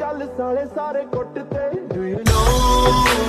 ਕੱਲ ਸਾਲੇ ਸਾਰੇ ਕੁੱਟ ਤੇ ਡੂ ਯੂ ਨੋ